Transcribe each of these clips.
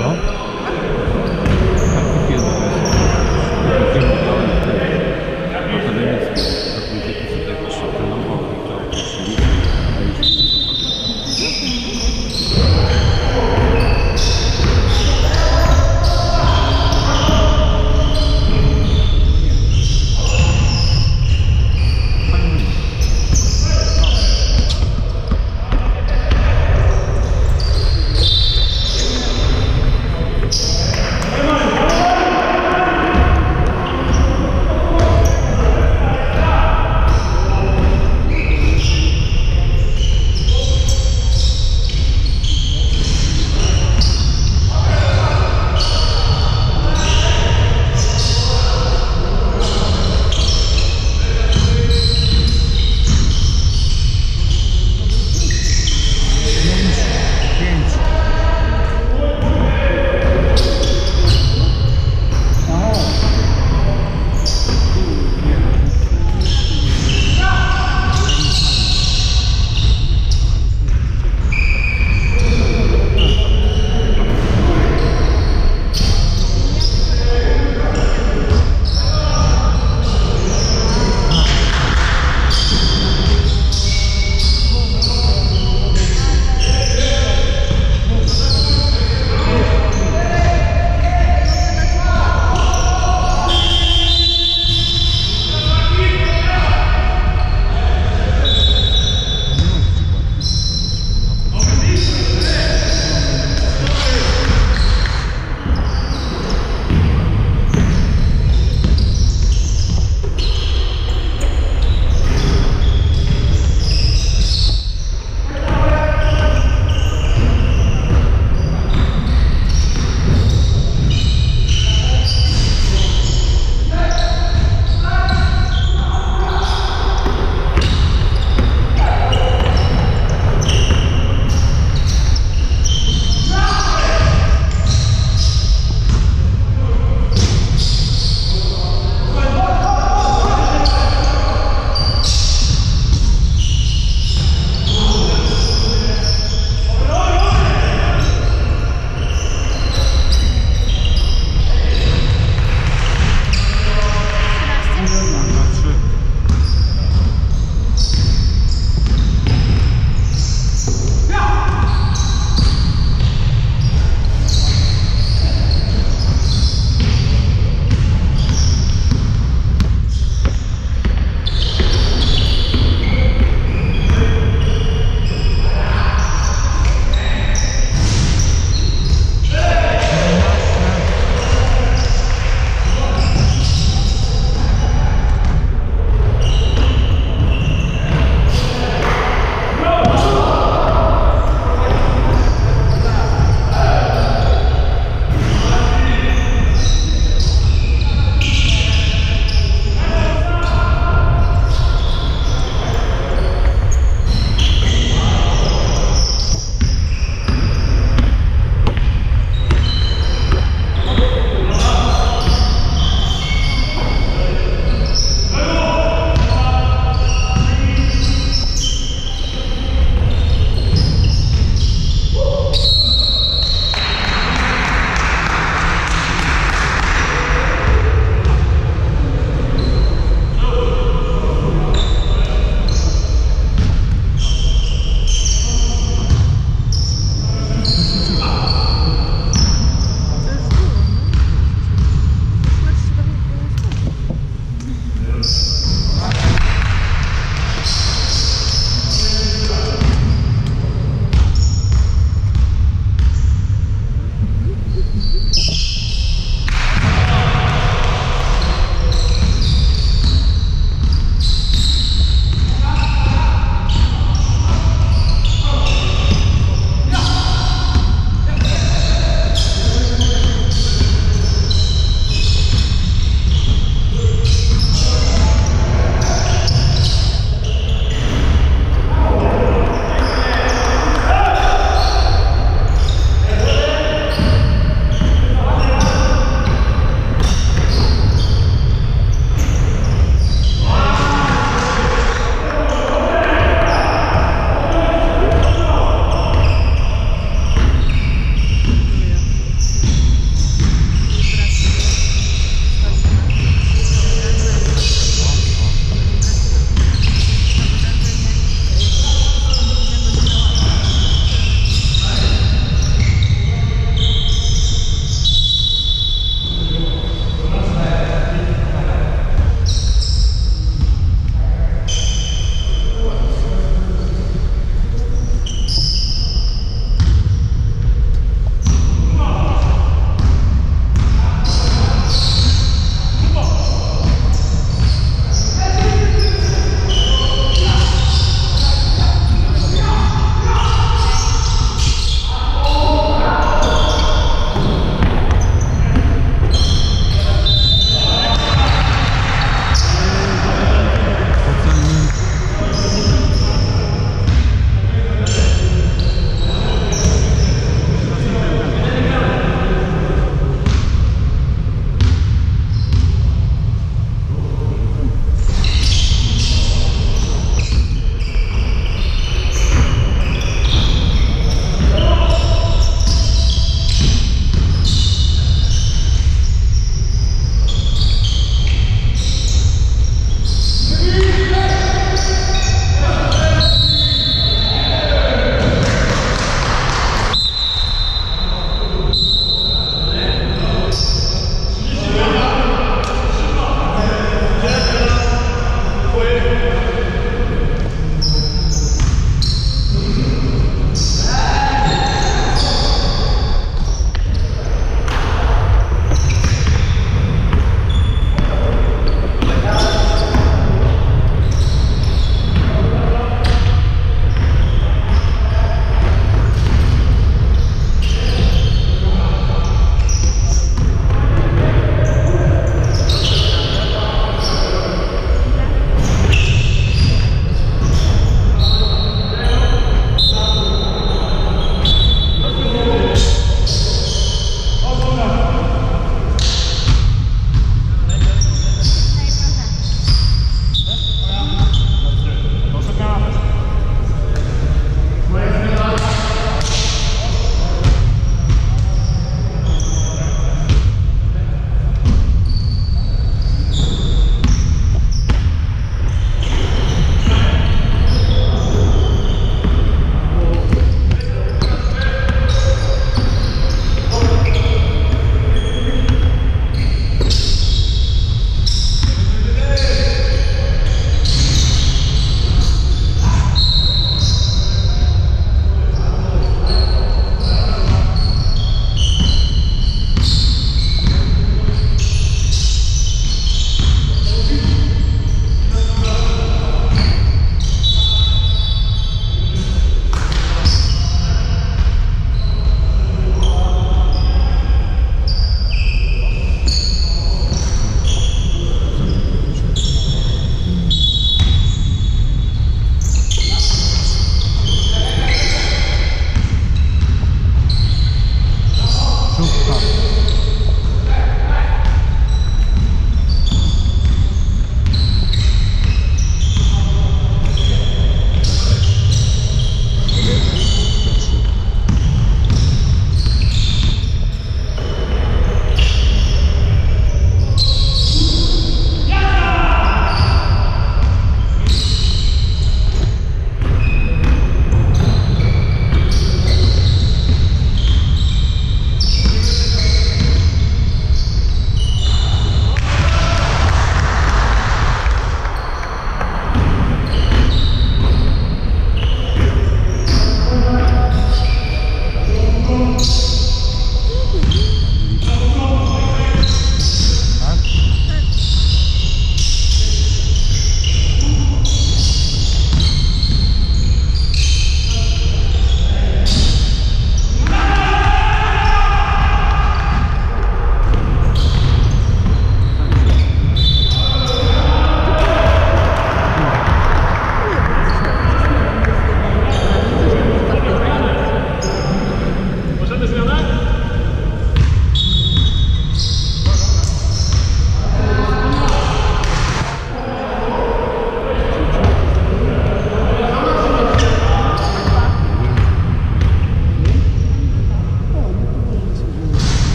Co?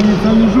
Klikałem niecelny żółw